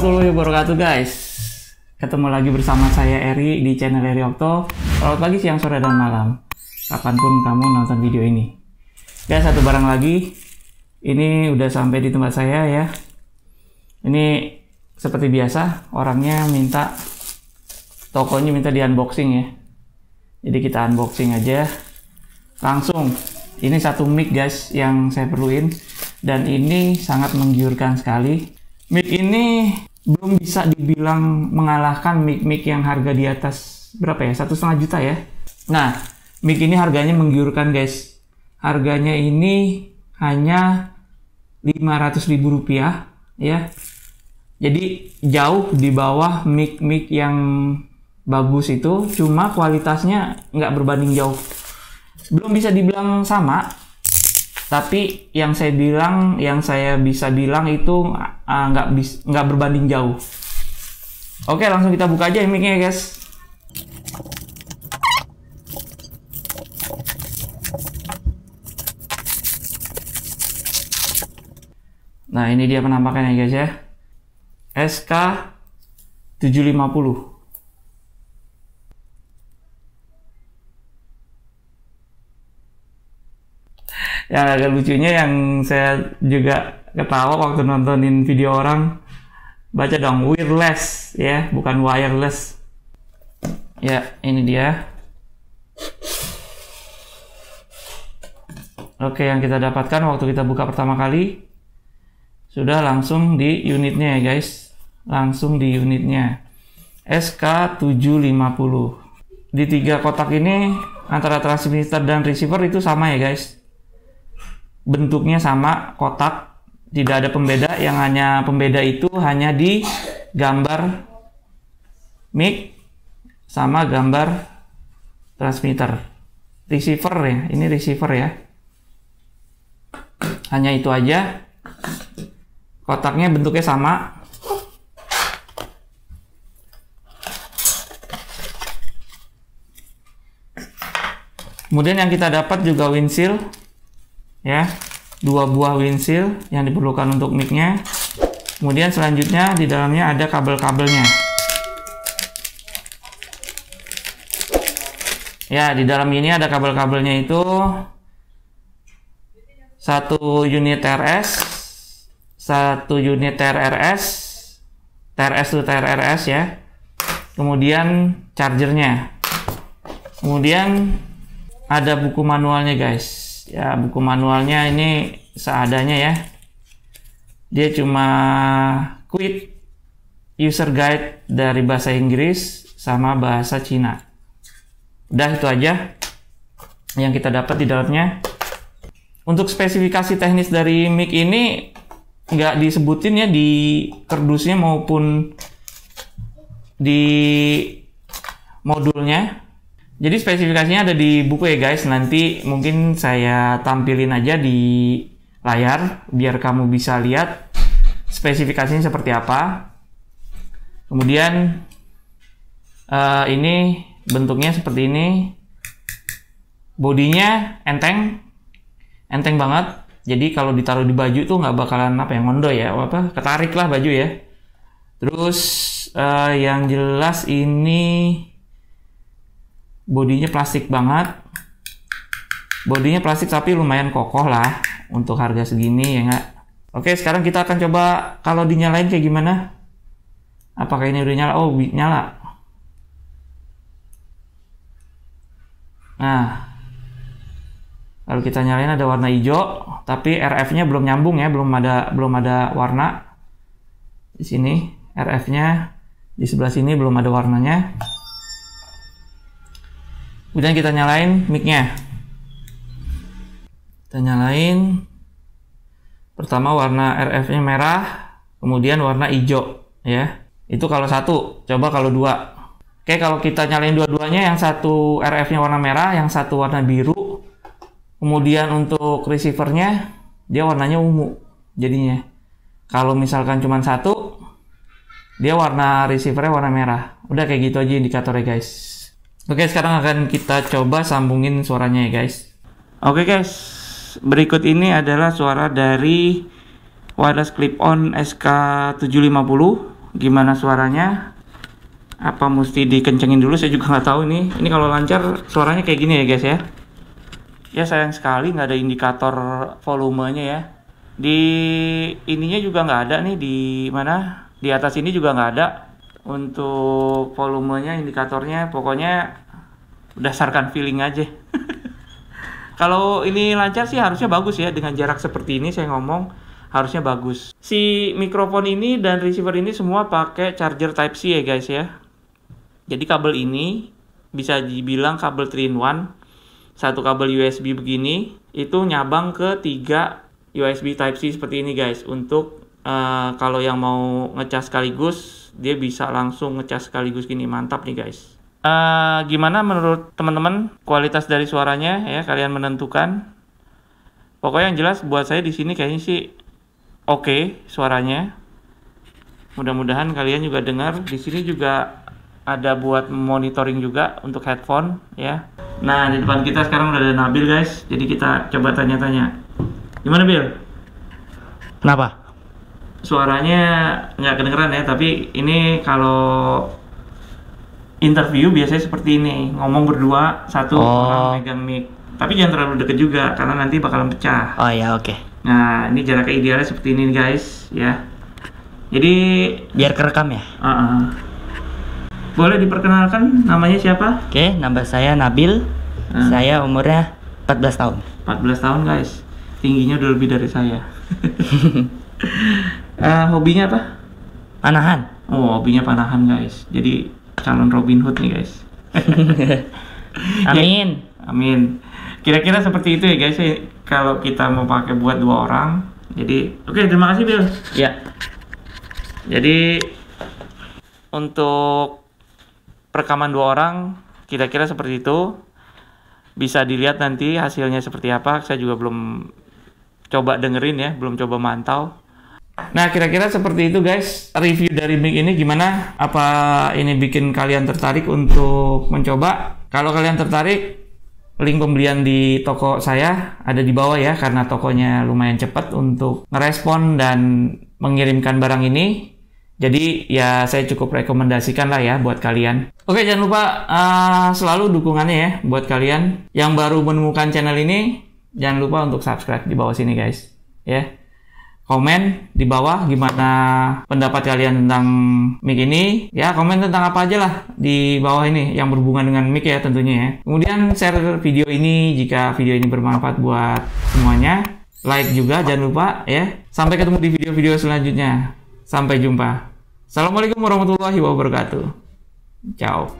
warahmatullahi wabarakatuh guys. Ketemu lagi bersama saya Eri di channel Eri Okto. Selamat pagi, siang, sore, dan malam. Kapan pun kamu nonton video ini. Guys, satu barang lagi. Ini udah sampai di tempat saya ya. Ini seperti biasa Orangnya minta Tokonya minta di unboxing ya. Jadi kita unboxing aja. Langsung. Ini satu mic guys yang saya perluin. Dan ini sangat menggiurkan sekali. Mic ini belum bisa dibilang mengalahkan mic-mic yang harga di atas berapa ya satu setengah juta ya. Nah, mic ini harganya menggiurkan guys. Harganya ini hanya 500 ribu rupiah ya. Jadi jauh di bawah mic-mic yang bagus itu, cuma kualitasnya nggak berbanding jauh. Belum bisa dibilang sama, tapi yang saya bilang yang saya bisa bilang itu uh, nggak uh, bis nggak berbanding jauh. Oke langsung kita buka aja mic-nya guys. Nah ini dia penampakannya guys ya. SK 750 yang agak lucunya yang saya juga ketawa waktu nontonin video orang baca dong wireless ya bukan wireless. Ya ini dia. Oke yang kita dapatkan waktu kita buka pertama kali sudah langsung di unitnya ya guys. Langsung di unitnya. SK750 di tiga kotak ini antara transmitter dan receiver itu sama ya guys bentuknya sama kotak. Tidak ada pembeda yang hanya pembeda itu hanya di gambar mic sama gambar transmitter. Receiver ya ini receiver ya. Hanya itu aja. Kotaknya bentuknya sama. Kemudian yang kita dapat juga windshield ya. Dua buah windshield yang diperlukan untuk micnya. Kemudian selanjutnya di dalamnya ada kabel-kabelnya. Ya di dalam ini ada kabel-kabelnya itu. Satu unit TRS satu unit TRRS TRS itu TRRS ya. Kemudian chargernya. Kemudian ada buku manualnya guys ya buku manualnya ini seadanya ya. Dia cuma quick user guide dari bahasa Inggris sama bahasa Cina. Udah itu aja yang kita dapat di dalamnya. Untuk spesifikasi teknis dari mic ini nggak disebutin ya di kerdusnya maupun di modulnya jadi spesifikasinya ada di buku ya guys. Nanti mungkin saya tampilin aja di layar biar kamu bisa lihat spesifikasinya seperti apa. Kemudian uh, ini bentuknya seperti ini. Bodinya enteng, enteng banget. Jadi kalau ditaruh di baju tuh nggak bakalan apa yang ngondo ya, apa ketarik lah baju ya. Terus uh, yang jelas ini bodinya plastik banget. Bodinya plastik tapi lumayan kokoh lah untuk harga segini ya nggak? Oke sekarang kita akan coba kalau dinyalain kayak gimana? Apakah ini udah nyala? Oh nyala. Nah kalau kita nyalain ada warna hijau tapi RF nya belum nyambung ya belum ada belum ada warna. Di sini RF nya di sebelah sini belum ada warnanya kemudian kita nyalain micnya. Kita nyalain. Pertama warna RF nya merah kemudian warna hijau ya. Itu kalau satu coba kalau dua. Oke kalau kita nyalain dua-duanya yang satu RF nya warna merah yang satu warna biru kemudian untuk receivernya dia warnanya ungu jadinya. Kalau misalkan cuma satu dia warna receivernya warna merah. Udah kayak gitu aja indikatornya guys Oke, sekarang akan kita coba sambungin suaranya ya, guys. Oke, guys. Berikut ini adalah suara dari wireless clip-on SK750 gimana suaranya? Apa mesti dikencengin dulu? Saya juga nggak tahu nih ini kalau lancar suaranya kayak gini ya guys ya. Ya sayang sekali nggak ada indikator volumenya ya. Di ininya juga nggak ada nih. Di mana? Di atas ini juga nggak ada untuk volumenya indikatornya pokoknya berdasarkan feeling aja. Kalau ini lancar sih harusnya bagus ya. Dengan jarak seperti ini saya ngomong harusnya bagus. Si mikrofon ini dan receiver ini semua pakai charger type C ya guys ya. Jadi kabel ini bisa dibilang kabel 3 in 1 satu kabel USB begini itu nyabang ke tiga USB Type C seperti ini guys. Untuk uh, kalau yang mau ngecas sekaligus dia bisa langsung ngecas sekaligus gini mantap nih guys Uh, gimana menurut teman-teman kualitas dari suaranya ya kalian menentukan. Pokoknya yang jelas buat saya di sini kayaknya sih oke okay, suaranya. Mudah-mudahan kalian juga dengar. Di sini juga ada buat monitoring juga untuk headphone ya. Nah di depan kita sekarang udah ada Nabil guys. Jadi kita coba tanya-tanya. Gimana Bil? Kenapa? Suaranya nggak kedengeran ya, tapi ini kalau interview biasanya seperti ini ngomong berdua satu oh. orang megang mic. Tapi jangan terlalu deket juga karena nanti bakalan pecah. Oh ya oke. Okay. nah ini jaraknya idealnya seperti ini guys ya. Jadi biar kerekam ya? Uh -uh. boleh diperkenalkan namanya siapa? Oke okay, nama saya Nabil. Uh. saya umurnya 14 tahun. 14 tahun guys. Tingginya udah lebih dari saya uh, hobinya apa panahan oh hobinya panahan guys jadi calon Robin Hood nih guys. Amin. Ya, amin. Kira-kira seperti itu ya guys ya, kalau kita mau pakai buat dua orang. Jadi oke okay, terima kasih Bill. Ya. Jadi untuk perekaman dua orang kira-kira seperti itu bisa dilihat nanti hasilnya seperti apa. Saya juga belum coba dengerin ya, belum coba mantau. Nah, kira-kira seperti itu guys. Review dari mic ini gimana? Apa ini bikin kalian tertarik untuk mencoba? Kalau kalian tertarik, link pembelian di toko saya ada di bawah ya karena tokonya lumayan cepat untuk ngerespon dan mengirimkan barang ini. Jadi ya saya cukup rekomendasikan lah ya buat kalian. Oke jangan lupa uh, selalu dukungannya ya buat kalian yang baru menemukan channel ini. Jangan lupa untuk subscribe di bawah sini guys. Ya komen di bawah gimana pendapat kalian tentang mic ini. Ya komen tentang apa aja lah di bawah ini yang berhubungan dengan mic ya tentunya ya. Kemudian share video ini jika video ini bermanfaat buat semuanya. Like juga jangan lupa ya. Sampai ketemu di video-video selanjutnya. Sampai jumpa. Assalamualaikum warahmatullahi wabarakatuh. Ciao